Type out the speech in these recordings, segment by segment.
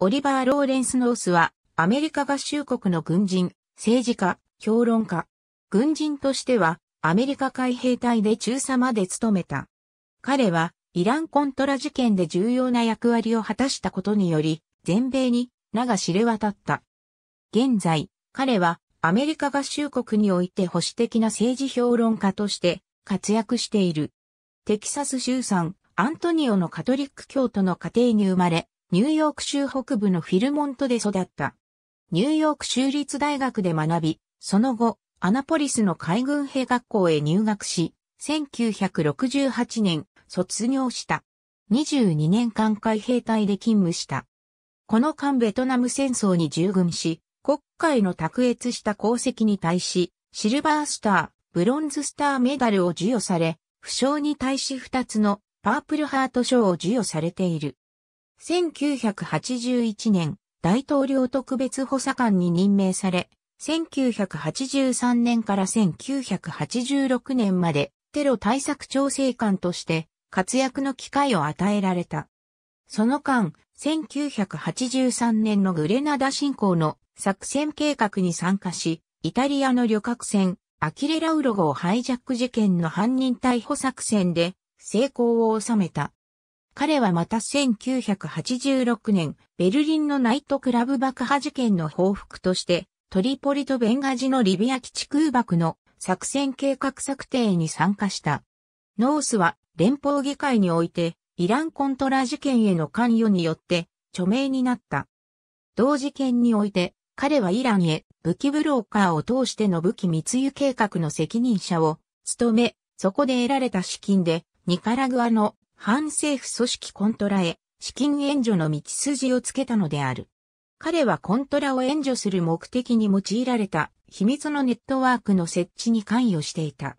オリバー・ローレンス・ノースは、アメリカ合衆国の軍人、政治家、評論家。軍人としては、アメリカ海兵隊で中佐まで務めた。彼は、イランコントラ事件で重要な役割を果たしたことにより、全米に名が知れ渡った。現在、彼はアメリカ合衆国において保守的な政治評論家として活躍している。テキサス州サンアントニオのカトリック教徒の家庭に生まれ、ニューヨーク州北部のフィルモントで育った。ニューヨーク州立大学で学び、その後、アナポリスの海軍兵学校へ入学し、1968年卒業した。22年間海兵隊で勤務した。この間ベトナム戦争に従軍し、国会の卓越した功績に対し、シルバースター、ブロンズスターメダルを授与され、負傷に対し2つのパープルハート賞を授与されている。1981年、大統領特別補佐官に任命され、1983年から1986年までテロ対策調整官として活躍の機会を与えられた。その間、1983年のグレナダ侵攻の作戦計画に参加し、イタリアの旅客船、アキレラウロ号ハイジャック事件の犯人逮捕作戦で成功を収めた。彼はまた1986年、ベルリンのナイトクラブ爆破事件の報復として、トリポリとベンガジのリビア基地空爆の作戦計画策定に参加した。ノースは連邦議会においてイランコントラ事件への関与によって著名になった。同事件において彼はイランへ武器ブローカーを通しての武器密輸計画の責任者を務め、そこで得られた資金でニカラグアの反政府組織コントラへ資金援助の道筋をつけたのである。彼はコントラを援助する目的に用いられた秘密のネットワークの設置に関与していた。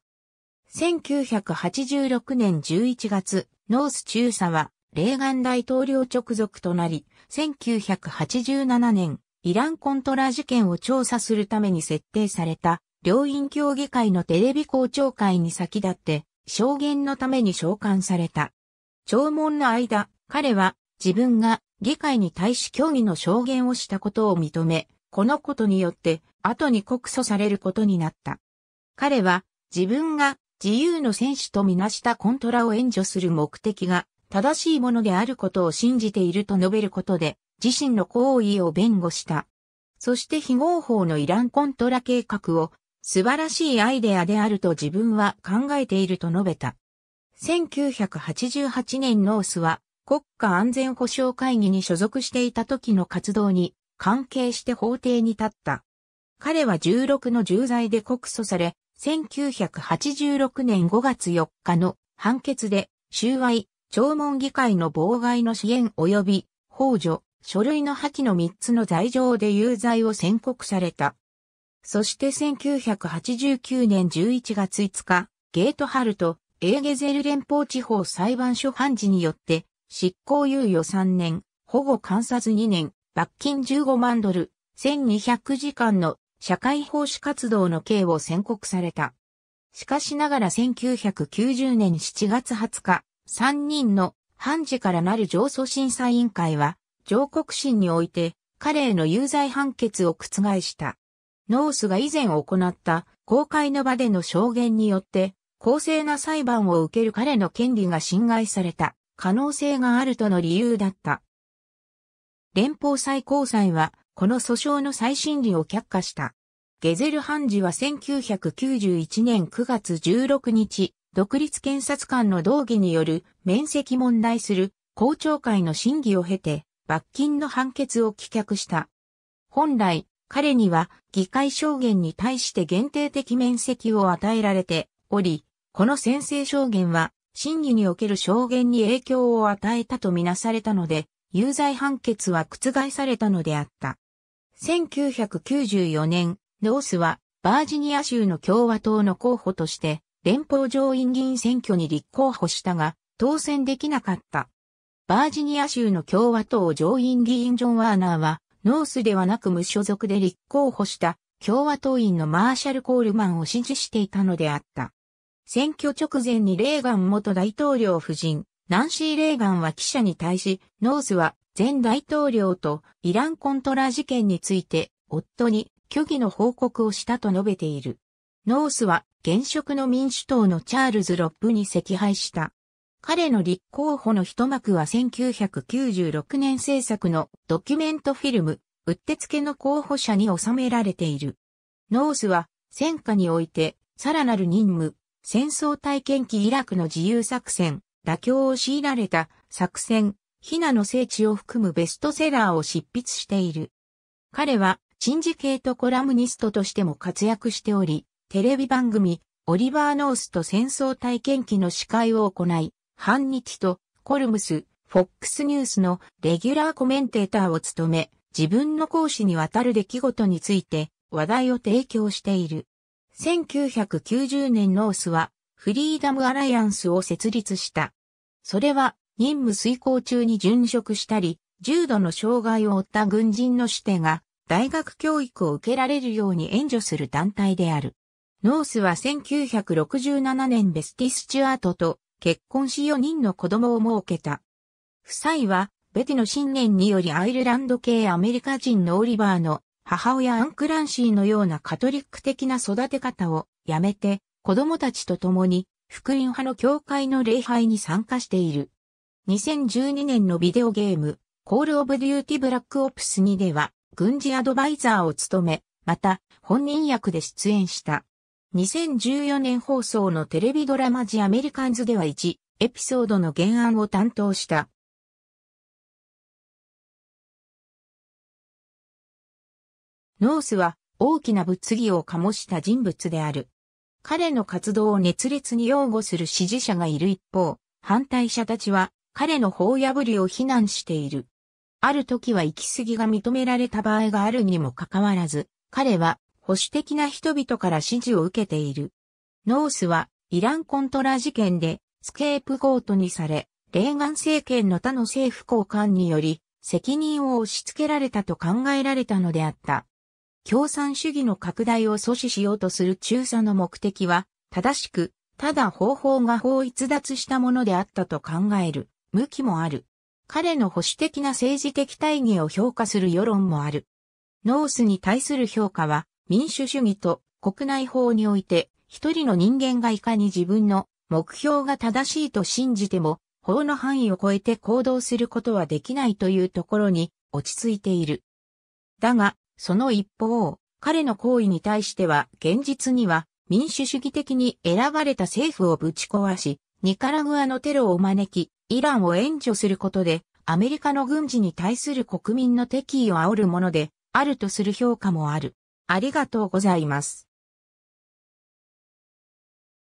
1986年11月、ノース中佐は、レーガン大統領直属となり、1987年、イランコントラ事件を調査するために設定された、両院協議会のテレビ公聴会に先立って、証言のために召喚された。聴聞の間、彼は自分が議会に対し協議の証言をしたことを認め、このことによって後に告訴されることになった。彼は自分が自由の選手とみなしたコントラを援助する目的が正しいものであることを信じていると述べることで自身の行為を弁護した。そして非合法のイランコントラ計画を素晴らしいアイデアであると自分は考えていると述べた。1988年ノースは国家安全保障会議に所属していた時の活動に関係して法廷に立った。彼は16の重罪で告訴され、1986年5月4日の判決で、収賄、聴聞議会の妨害の支援及び、法助、書類の破棄の3つの罪状で有罪を宣告された。そして1989年11月5日、ゲートハルト、エーゲゼル連邦地方裁判所判事によって、執行猶予3年、保護観察2年、罰金15万ドル、1200時間の社会奉仕活動の刑を宣告された。しかしながら1990年7月20日、3人の判事からなる上訴審査委員会は、上告審において、彼への有罪判決を覆した。ノースが以前行った公開の場での証言によって、公正な裁判を受ける彼の権利が侵害された可能性があるとの理由だった。連邦最高裁はこの訴訟の再審理を却下した。ゲゼル判事は1991年9月16日、独立検察官の動議による免責問題する公聴会の審議を経て、罰金の判決を棄却した。本来、彼には議会証言に対して限定的免責を与えられており、この先制証言は審議における証言に影響を与えたとみなされたので、有罪判決は覆されたのであった。1994年、ノースはバージニア州の共和党の候補として連邦上院議員選挙に立候補したが当選できなかった。バージニア州の共和党上院議員ジョン・ワーナーはノースではなく無所属で立候補した共和党員のマーシャル・コールマンを支持していたのであった。選挙直前にレーガン元大統領夫人、ナンシー・レーガンは記者に対し、ノースは前大統領とイランコントラ事件について夫に虚偽の報告をしたと述べている。ノースは現職の民主党のチャールズ・ロブに惜敗した。彼の立候補の一幕は1996年制作のドキュメントフィルム、うってつけの候補者に収められている。ノースは戦火においてさらなる任務、戦争体験期イラクの自由作戦、妥協を強いられた作戦、ヒナの聖地を含むベストセラーを執筆している。彼は、シンジケートコラムニストとしても活躍しており、テレビ番組、オリバー・ノースと戦争体験記の司会を行い、ハンニティとコルムス、フォックスニュースのレギュラーコメンテーターを務め、自分の公私にわたる出来事について話題を提供している。1990年ノースはフリーダムアライアンスを設立した。それは任務遂行中に殉職したり、重度の障害を負った軍人の子弟が大学教育を受けられるように援助する団体である。ノースは1967年ベッツィスチュアートと結婚し4人の子供を設けた。夫妻は、ベッツィの信念によりアイルランド系アメリカ人のオリバーの母親アンクランシーのようなカトリック的な育て方をやめて、子供たちと共に福音派の教会の礼拝に参加している。2012年のビデオゲーム、コールオブデューティブラックオプス2では、軍事アドバイザーを務め、また、本人役で出演した。2014年放送のテレビドラマジアメリカンズでは1エピソードの原案を担当した。ノースは大きな物議を醸した人物である。彼の活動を熱烈に擁護する支持者がいる一方、反対者たちは彼の法破りを非難している。ある時は行き過ぎが認められた場合があるにもかかわらず、彼は保守的な人々から支持を受けている。ノースはイランコントラ事件でスケープゴートにされ、レーガン政権の他の政府高官により責任を押し付けられたと考えられたのであった。共産主義の拡大を阻止しようとする中佐の目的は、正しく、ただ方法が法を逸脱したものであったと考える、向きもある。彼の保守的な政治的大義を評価する世論もある。ノースに対する評価は、民主主義と国内法において、一人の人間がいかに自分の目標が正しいと信じても、法の範囲を超えて行動することはできないというところに落ち着いている。だが、その一方、彼の行為に対しては現実には民主主義的に選ばれた政府をぶち壊し、ニカラグアのテロを招き、イランを援助することで、アメリカの軍事に対する国民の敵意を煽るもので、あるとする評価もある。ありがとうございます。